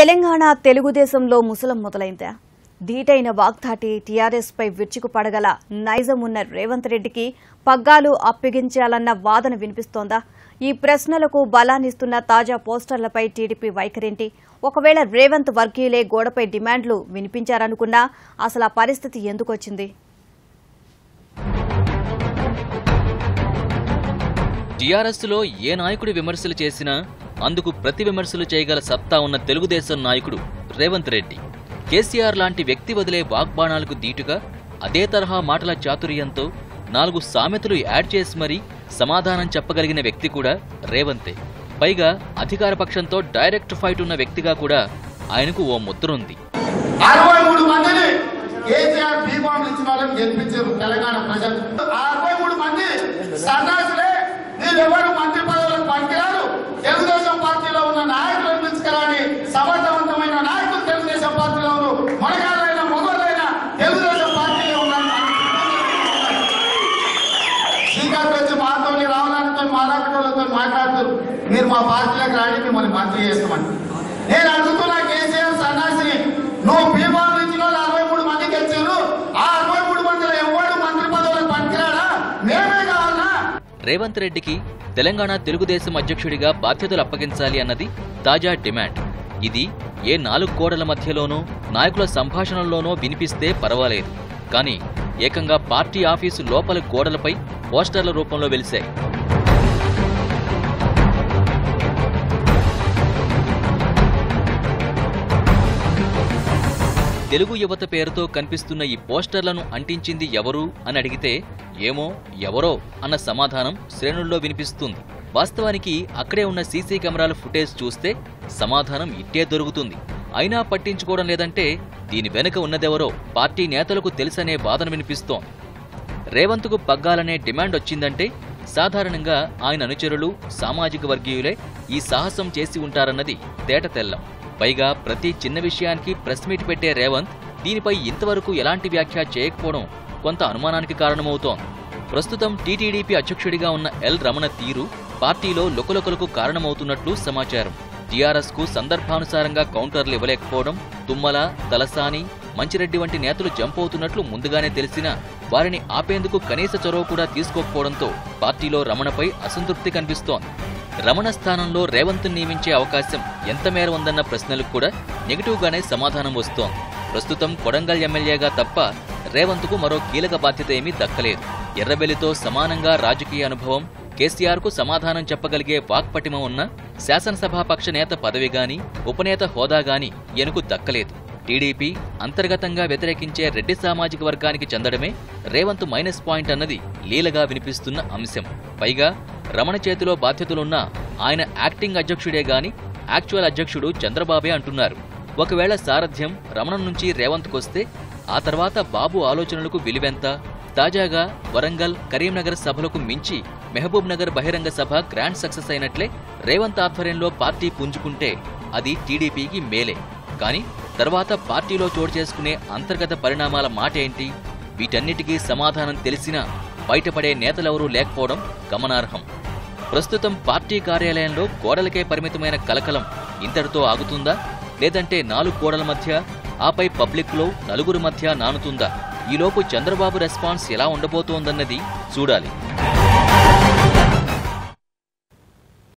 తెలంగాణ తెలుగుదేశంలో ముసలం మొదలైందా? ధీటైన వాగ్దాటి టీఆర్ఎస్పై విరుచుకుపడగల నైజం ఉన్న రేవంత్ రెడ్డికి పగ్గాలు అప్పగించాలన్న వాదన వినిపిస్తోందా? ఈ ప్రశ్నలకు బలాన్నిస్తున్న తాజా పోస్టర్లపై టీడీపీ వైఖరింటి? ఒకవేళ రేవంత్ వర్గీయులే గోడపై డిమాండ్లు వినిపించారనుకున్నా అసలు ఆ పరిస్థితి ఎందుకొచ్చింది? టీఆర్ఎస్లో ఏ నాయకుడు విమర్శలు చేసినా అందుకు ప్రతి విమర్శలు చేయగల సత్తా ఉన్న తెలుగుదేశం నాయకుడు రేవంత్ రెడ్డి. కేసీఆర్ లాంటి వ్యక్తి వదిలే వాగ్బాణాలకు దీటుగా అదే తరహా మాటల చాతుర్యంతో నాలుగు సామెతలు యాడ్ చేసి మరీ సమాధానం చెప్పగలిగిన వ్యక్తి కూడా రేవంతే. పైగా అధికార పక్షంతో డైరెక్ట్ ఫైట్ ఉన్న వ్యక్తిగా కూడా ఆయనకు ఓ ముద్రుంది. ఉంది మూడు మందిని కేసీఆర్ బీఫామ్ ఇచ్చిన వాళ్ళని గెలిపించారు తెలంగాణ ప్రజలు ఆ అరవై మూడు మంది సన్నాసులే వీళ్ళెవరు మంత్రి పదవులకు పనికిరారు తెలుగుదేశం పార్టీలో ఉన్న నాయకులను పిలుచుకురాని సమర్థవంతమైన నాయకులు తెలుగుదేశం పార్టీలో ఉన్నారు మొనగాళ్ళైనా మొగోళ్ళైనా తెలుగుదేశం పార్టీలో ఉన్నారు శ్రీకాంత్ వచ్చి మాతో రావడానితో మాట్లాడుకోవడంతో మాట్లాడుతారు మీరు మా పార్టీలోకి రాడి మిమ్మల్ని మంత్రి చేస్తామని నేను అడుగుతున్నా కేసీఆర్ సన్నాసిని నువ్వు బీమాలు నుంచి అరవై మూడు మందికి వచ్చారు ఆ అరవై మూడు మందిలో ఎవరు మంత్రి పదవులకు పనికిరాడా? మేమే కావాలా? రేవంత్ రెడ్డికి తెలంగాణ తెలుగుదేశం అధ్యక్షుడిగా బాధ్యతలు అప్పగించాలి అన్నది తాజా డిమాండ్. ఇది ఏ నాలుగు గోడల మధ్యలోనో నాయకుల సంభాషణల్లోనో వినిపిస్తే పర్వాలేదు. కానీ ఏకంగా పార్టీ ఆఫీసు లోపల గోడలపై పోస్టర్ల రూపంలో వెలిశాయి. తెలుగు యువత పేరుతో కనిపిస్తున్న ఈ పోస్టర్లను అంటించింది ఎవరు అని అడిగితే ఏమో ఎవరో అన్న సమాధానం శ్రేణుల్లో వినిపిస్తుంది. వాస్తవానికి అక్కడే ఉన్న సీసీ కెమెరాల ఫుటేజ్ చూస్తే సమాధానం ఇట్టే దొరుకుతుంది. అయినా పట్టించుకోవడం లేదంటే దీని వెనుక ఉన్నదెవరో పార్టీ నేతలకు తెలుసనే వాదన వినిపిస్తోంది. రేవంత్కు పగ్గాలనే డిమాండ్ వచ్చిందంటే సాధారణంగా ఆయన అనుచరులు సామాజిక వర్గీయులే ఈ సాహసం చేసి ఉంటారన్నది తేట తెల్లం. పైగా ప్రతి చిన్న విషయానికి ప్రెస్ మీట్ పెట్టే రేవంత్ దీనిపై ఇంతవరకు ఎలాంటి వ్యాఖ్య చేయకపోవడం కొంత అనుమానానికి కారణమవుతోంది. ప్రస్తుతం టీటీడీపీ అధ్యక్షుడిగా ఉన్న ఎల్ రమణ తీరు పార్టీలో లుకలుకలకు కారణమవుతున్నట్లు సమాచారం. టీఆర్ఎస్కు సందర్భానుసారంగా కౌంటర్లు ఇవ్వలేకపోవడం తుమ్మల తలసాని మంచిరెడ్డి వంటి నేతలు జంప్ అవుతున్నట్లు ముందుగానే తెలిసినా వారిని ఆపేందుకు కనీస చొరవ కూడా తీసుకోకపోవడంతో పార్టీలో రమణపై అసంతృప్తి కనిపిస్తోంది. రమణ స్థానంలో రేవంత్ నియమించే అవకాశం ఎంత మేర ఉందన్న ప్రశ్నలకు కూడా నెగిటివ్గానే సమాధానం వస్తోంది. ప్రస్తుతం కొడంగల్ ఎమ్మెల్యేగా తప్ప రేవంత్కు మరో కీలక బాధ్యత ఏమీ దక్కలేదు. ఎర్రబెల్లితో సమానంగా రాజకీయ అనుభవం కేసీఆర్కు సమాధానం చెప్పగలిగే వాక్పటిమ ఉన్న శాసనసభాపక్ష నేత పదవి గాని ఉపనేత హోదా గాని ఎనుకు దక్కలేదు. టీడీపీ అంతర్గతంగా వ్యతిరేకించే రెడ్డి సామాజిక వర్గానికి చెందడమే రేవంత్ మైనస్ పాయింట్ అన్నది లీలగా వినిపిస్తున్న అంశం. పైగా రమణ చేతిలో బాధ్యతలున్నా ఆయన యాక్టింగ్ అధ్యక్షుడే గాని యాక్చువల్ అధ్యక్షుడు చంద్రబాబే అంటున్నారు. ఒకవేళ సారథ్యం రమణ నుంచి రేవంత్కొస్తే ఆ తర్వాత బాబు ఆలోచనలకు విలువెంత? తాజాగా వరంగల్ కరీంనగర్ సభలకు మించి మెహబూబ్ నగర్ బహిరంగ సభ గ్రాండ్ సక్సెస్ అయినట్లే రేవంత్ ఆధ్వర్యంలో పార్టీ పుంజుకుంటే అది టీడీపీకి మేలే. కానీ తర్వాత పార్టీలో చోటు చేసుకునే అంతర్గత పరిణామాల మాట ఏంటి? వీటన్నిటికీ సమాధానం తెలిసినా బయటపడే నేతలెవరూ లేకపోవడం గమనార్హం. ప్రస్తుతం పార్టీ కార్యాలయంలో గోడలకే పరిమితమైన కలకలం ఇంతటితో ఆగుతుందా? లేదంటే నాలుగు గోడల మధ్య ఆపై పబ్లిక్లో నలుగురు మధ్య నానుతుందా? ఈలోపు చంద్రబాబు రెస్పాన్స్ ఎలా ఉండబోతోందన్నది చూడాలి.